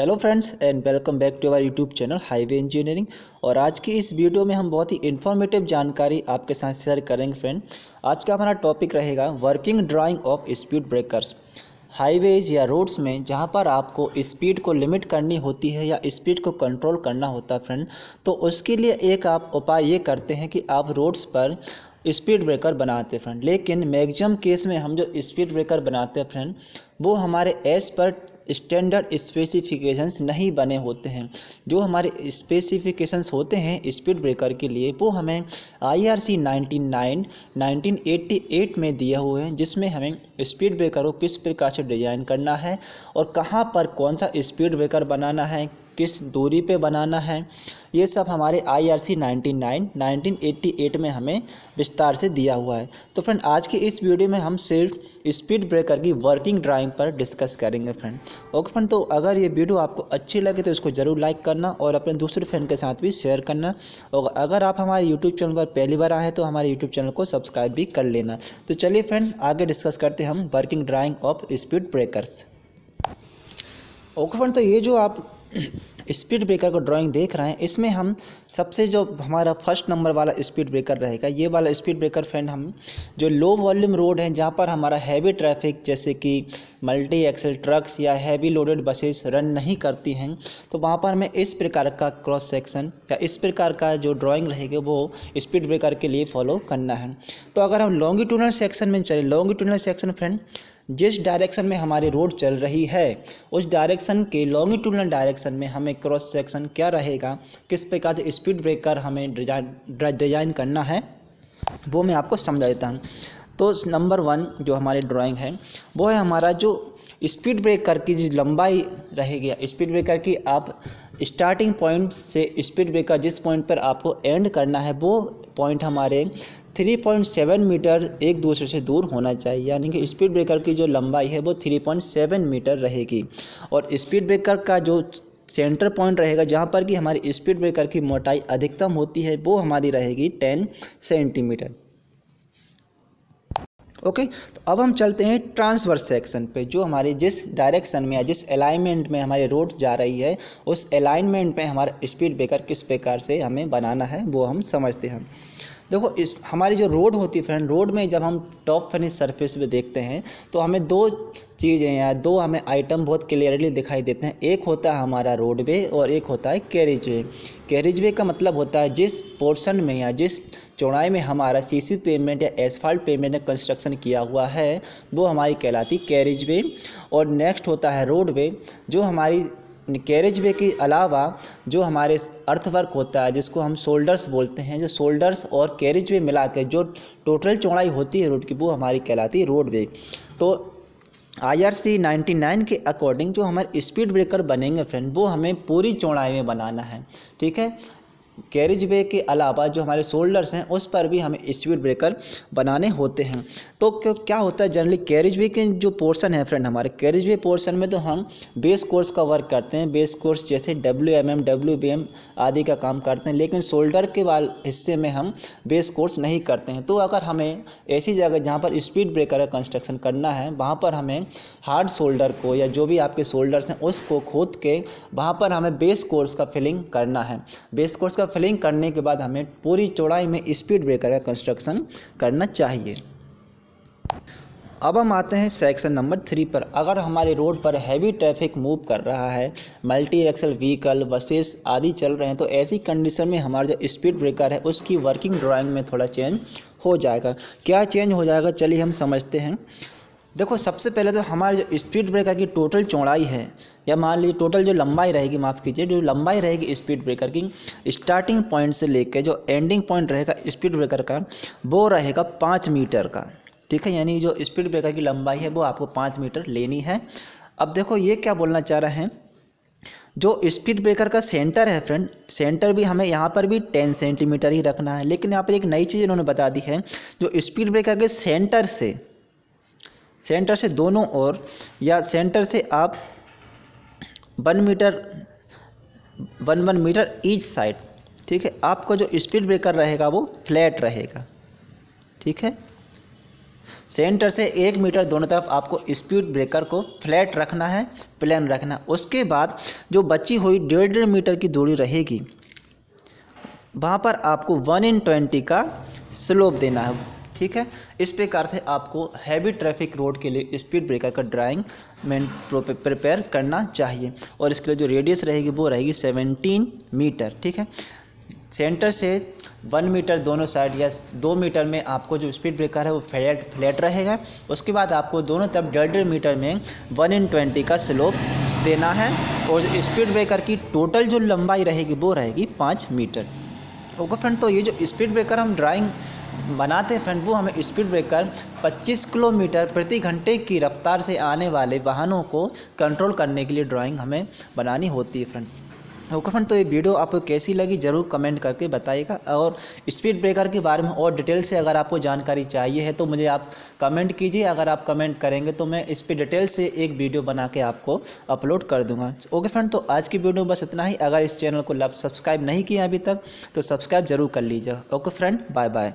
Hello friends and welcome back to our YouTube channel highway engineering और आज की इस वीडियो में हम बहुत ही इन्फॉर्मेटिव जानकारी आपके साथ शेयर करेंगे फ्रेंड आज का हमारा टॉपिक रहेगा working drawing of speed breakers highways या रोड्स में जहाँ पर आपको स्पीड को लिमिट करनी होती है या स्पीड को कंट्रोल करना होता है फ्रेंड तो उसके लिए एक आप उपाय ये करते हैं कि आप रोड्स पर स्पीड ब्रेकर बनाते हैं फ्रेंड लेकिन मैक्सिमम केस में हम जो स्पीड ब्रेकर बनाते हैं फ्रेंड वो हमारे एज पर स्टैंडर्ड स्पेसिफिकेशंस नहीं बने होते हैं। जो हमारे स्पेसिफिकेशंस होते हैं स्पीड ब्रेकर के लिए, वो हमें I R C nine nineteen eighty eight में दिए हुए हैं, जिसमें हमें स्पीड ब्रेकर को किस प्रकार से डिज़ाइन करना है और कहाँ पर कौन सा स्पीड ब्रेकर बनाना है, किस दूरी पे बनाना है ये सब हमारे I R C nineteen nine nineteen eighty eight में हमें विस्तार से दिया हुआ है। तो फ्रेंड, आज की इस वीडियो में हम सिर्फ़ स्पीड ब्रेकर की वर्किंग ड्राइंग पर डिस्कस करेंगे फ्रेंड। ओके फ्रेंड तो अगर ये वीडियो आपको अच्छी लगे तो इसको ज़रूर लाइक करना और अपने दूसरे फ्रेंड के साथ भी शेयर करना। और अगर आप हमारे यूट्यूब चैनल पर पहली बार आए तो हमारे यूट्यूब चैनल को सब्सक्राइब भी कर लेना। तो चलिए फ्रेंड, आगे डिस्कस करते हैं हम working drawing of speed breakers okay friend तो ये जो आप स्पीड ब्रेकर का ड्राइंग देख रहे हैं। इसमें हम सबसे जो हमारा फ़र्स्ट नंबर वाला स्पीड ब्रेकर रहेगा, ये वाला स्पीड ब्रेकर फ्रेंड हम जो लो वॉल्यूम रोड है, जहाँ पर हमारा हैवी ट्रैफ़िक जैसे कि मल्टी एक्सल ट्रक्स या हैवी लोडेड बसेस रन नहीं करती हैं तो वहाँ पर हमें इस प्रकार का क्रॉस सेक्शन या इस प्रकार का जो ड्राइंग रहेगा, वो स्पीड ब्रेकर के लिए फॉलो करना है। तो अगर हम लॉन्गिट्यूनल सेक्शन में चले लॉन्गिट्यूनल सेक्शन फ्रेंड जिस डायरेक्शन में हमारी रोड चल रही है, उस डायरेक्शन के लॉन्गिट्यूडनल डायरेक्शन में हमें क्रॉस सेक्शन क्या रहेगा? किस प्रकार से स्पीड ब्रेकर हमें डिज़ाइन डिज़ाइन करना है? वो मैं आपको समझा देता हूँ। तो नंबर वन जो हमारी ड्राइंग है, वो है हमारा जो स्पीड ब्रेकर की जो लंबाई रहेगी स्पीड ब्रेकर की आप स्टार्टिंग पॉइंट से स्पीड ब्रेकर जिस पॉइंट पर आपको एंड करना है, वो पॉइंट हमारे 3.7 मीटर एक दूसरे से दूर होना चाहिए। यानी कि स्पीड ब्रेकर की जो लंबाई है, वो 3.7 मीटर रहेगी। और स्पीड ब्रेकर का जो सेंटर पॉइंट रहेगा, जहाँ पर कि हमारी स्पीड ब्रेकर की मोटाई अधिकतम होती है, वो हमारी रहेगी 10 सेंटीमीटर ओके तो अब हम चलते हैं ट्रांसवर्स सेक्शन पे, जो हमारे जिस डायरेक्शन में या जिस अलाइनमेंट में हमारी रोड जा रही है, उस अलाइनमेंट में हमारा स्पीड ब्रेकर किस प्रकार से हमें बनाना है, वो हम समझते हैं। देखो, इस हमारी जो रोड होती है फ्रेंड रोड में जब हम टॉप फिनिश सरफेस पे देखते हैं तो हमें दो चीज़ें या दो हमें आइटम बहुत क्लियरली दिखाई देते हैं। एक होता है हमारा रोड वे और एक होता है कैरिज वे कैरिज वे का मतलब होता है जिस पोर्शन में या जिस चौड़ाई में हमारा सीसी पेमेंट या एसफाल्ट पेमेंट ने कंस्ट्रक्शन किया हुआ है, वो हमारी कहलाती कैरिज वे और नेक्स्ट होता है रोड वे जो हमारी कैरेज वे के अलावा जो हमारे अर्थवर्क होता है, जिसको हम शोल्डर्स बोलते हैं, जो शोल्डर्स और कैरेज वे मिला के जो टोटल चौड़ाई होती है रोड की, वो हमारी कहलाती है रोड वे तो नाइन्टी नाइन के अकॉर्डिंग जो हमारे स्पीड ब्रेकर बनेंगे फ्रेंड वो हमें पूरी चौड़ाई में बनाना है, ठीक है? कैरिज वे के अलावा जो हमारे शोल्डर्स हैं, उस पर भी हमें स्पीड ब्रेकर बनाने होते हैं। तो क्या होता है जनरली कैरिज वे के जो पोर्शन है फ्रेंड हमारे कैरिज वे पोर्शन में तो हम बेस कोर्स का वर्क करते हैं। बेस कोर्स जैसे W M M W B M आदि का काम करते हैं, लेकिन शोल्डर के वाल हिस्से में हम बेस कोर्स नहीं करते हैं। तो अगर हमें ऐसी जगह जहाँ पर स्पीड ब्रेकर का कंस्ट्रक्शन करना है, वहाँ पर हमें हार्ड शोल्डर को या जो भी आपके शोल्डर्स हैं, उसको खोद के वहाँ पर हमें बेस कोर्स का फिलिंग करना है। बेस कोर्स का फिलिंग करने के बाद हमें पूरी चौड़ाई में स्पीड ब्रेकर का कंस्ट्रक्शन करना चाहिए। अब हम आते हैं सेक्शन नंबर थ्री पर। अगर हमारे रोड पर हैवी ट्रैफ़िक मूव कर रहा है मल्टी एक्सल व्हीकल बसेस आदि चल रहे हैं तो ऐसी कंडीशन में हमारा जो स्पीड ब्रेकर है, उसकी वर्किंग ड्राइंग में थोड़ा चेंज हो जाएगा। क्या चेंज हो जाएगा? चलिए हम समझते हैं। देखो, सबसे पहले तो हमारे जो स्पीड ब्रेकर की टोटल चौड़ाई है, या मान लीजिए टोटल जो लंबाई रहेगी, माफ़ कीजिए, जो लंबाई रहेगी स्पीड ब्रेकर की स्टार्टिंग पॉइंट से लेकर जो एंडिंग पॉइंट रहेगा स्पीड ब्रेकर का, वो रहेगा पाँच मीटर का। ठीक है, यानी जो स्पीड ब्रेकर की लंबाई है, वो आपको पाँच मीटर लेनी है। अब देखो, ये क्या बोलना चाह रहे हैं? जो स्पीड ब्रेकर का सेंटर है फ्रेंड सेंटर भी हमें यहाँ पर भी टेन सेंटीमीटर ही रखना है, लेकिन यहाँ पर एक नई चीज़ इन्होंने बता दी है, जो स्पीड ब्रेकर के सेंटर से सेंटर से दोनों ओर या सेंटर से आप one metre, one one metre each side ठीक है? आपका जो स्पीड ब्रेकर रहेगा वो फ्लैट रहेगा, ठीक है? सेंटर से एक मीटर दोनों तरफ़ आपको स्पीड ब्रेकर को फ्लैट रखना है प्लेन रखना है। उसके बाद जो बची हुई डेढ़ डेढ़ मीटर की दूरी रहेगी, वहाँ पर आपको वन इन ट्वेंटी का स्लोप देना है। ठीक है? इस प्रकार से आपको हैवी ट्रैफ़िक रोड के लिए स्पीड ब्रेकर का ड्राइंग में प्रिपेयर करना चाहिए। और इसके लिए जो रेडियस रहेगी वो रहेगी सेवनटीन मीटर ठीक है? सेंटर से वन मीटर दोनों साइड या दो मीटर में आपको जो स्पीड ब्रेकर है वो फ्लैट फ्लैट रहेगा। उसके बाद आपको दोनों तरफ़ डेढ़ डेढ़ मीटर में वन इन ट्वेंटी का स्लोप देना है और स्पीड ब्रेकर की टोटल जो लंबाई रहेगी वो रहेगी पाँच मीटर ओके फ्रेंड तो ये जो स्पीड ब्रेकर हम ड्राइंग बनाते हैं। फ्रेंड वो हमें स्पीड ब्रेकर 25 किलोमीटर प्रति घंटे की रफ्तार से आने वाले वाहनों को कंट्रोल करने के लिए ड्राइंग हमें बनानी होती है फ्रेंड ओके फ्रेंड तो ये वीडियो आपको कैसी लगी ज़रूर कमेंट करके बताइएगा। और स्पीड ब्रेकर के बारे में और डिटेल से अगर आपको जानकारी चाहिए है तो मुझे आप कमेंट कीजिए। अगर आप कमेंट करेंगे तो मैं इस पर डिटेल से एक वीडियो बना के आपको अपलोड कर दूँगा। ओके फ्रेंड तो आज की वीडियो बस इतना ही। अगर इस चैनल को सब्सक्राइब नहीं किया अभी तक तो सब्सक्राइब ज़रूर कर लीजिएगा। Okay friend bye bye.